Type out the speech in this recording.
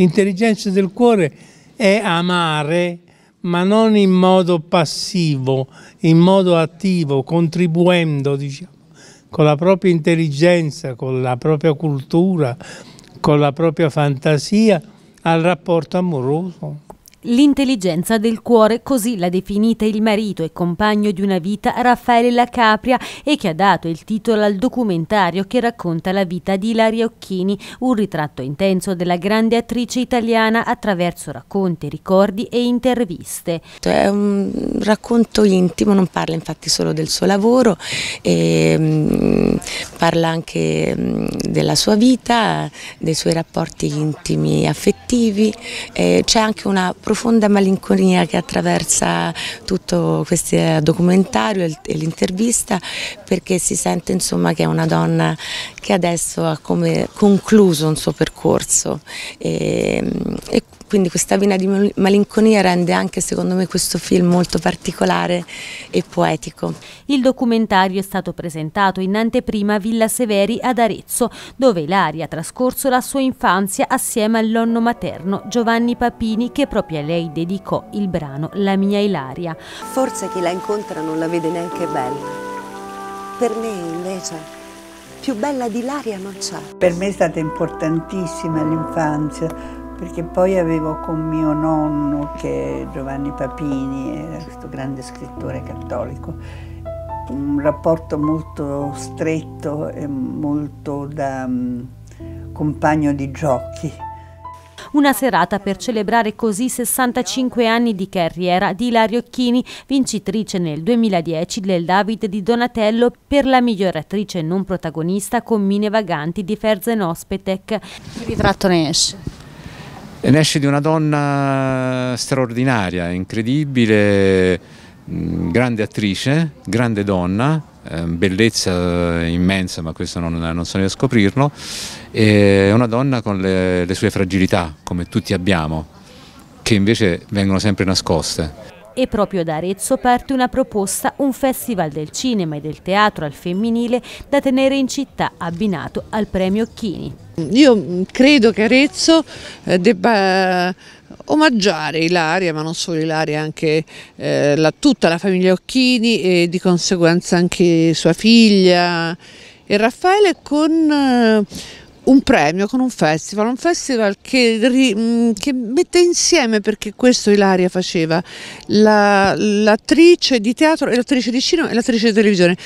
L'intelligenza del cuore è amare, ma non in modo passivo, in modo attivo, contribuendo, diciamo, con la propria intelligenza, con la propria cultura, con la propria fantasia al rapporto amoroso. L'intelligenza del cuore, così l'ha definita il marito e compagno di una vita Raffaele La Capria e che ha dato il titolo al documentario che racconta la vita di Ilaria Occhini, un ritratto intenso della grande attrice italiana attraverso racconti, ricordi e interviste. È un racconto intimo, non parla infatti solo del suo lavoro, e, mm, parla anche mm, della sua vita, dei suoi rapporti intimi affettivi, c'è anche una profonda malinconia che attraversa tutto questo documentario e l'intervista perché si sente insomma che è una donna che adesso ha come concluso un suo percorso e, e quindi questa vena di malinconia rende anche secondo me questo film molto particolare e poetico. Il documentario è stato presentato in anteprima a Villa Severi ad Arezzo, dove Ilaria ha trascorso la sua infanzia assieme al nonno materno Giovanni Papini che proprio a lei dedicò il brano La mia Ilaria. Forse chi la incontra non la vede neanche bella. Per me invece più bella di Ilaria non c'è. Per me è stata importantissima l'infanzia perché poi avevo con mio nonno, che è Giovanni Papini, era questo grande scrittore cattolico, un rapporto molto stretto e molto da um, compagno di giochi. Una serata per celebrare così 65 anni di carriera di Ilario Occhini, vincitrice nel 2010 del David di Donatello per la miglior attrice non protagonista con Mine Vaganti di Ferzen Ospetec. Che ritratto ne esce? E nasce di una donna straordinaria, incredibile, mm, grande attrice, grande donna, bellezza immensa, ma questo non, non so neanche scoprirlo, è una donna con le, le sue fragilità, come tutti abbiamo, che invece vengono sempre nascoste. E proprio da Arezzo parte una proposta, un festival del cinema e del teatro al femminile da tenere in città abbinato al premio Occhini. Io credo che Arezzo eh, debba omaggiare Ilaria, ma non solo Ilaria, anche eh, la, tutta la famiglia Occhini e di conseguenza anche sua figlia. E Raffaele con eh, un premio con un festival, un festival che, mm, che mette insieme, perché questo Ilaria faceva, l'attrice la, di teatro l'attrice di cinema e l'attrice di televisione,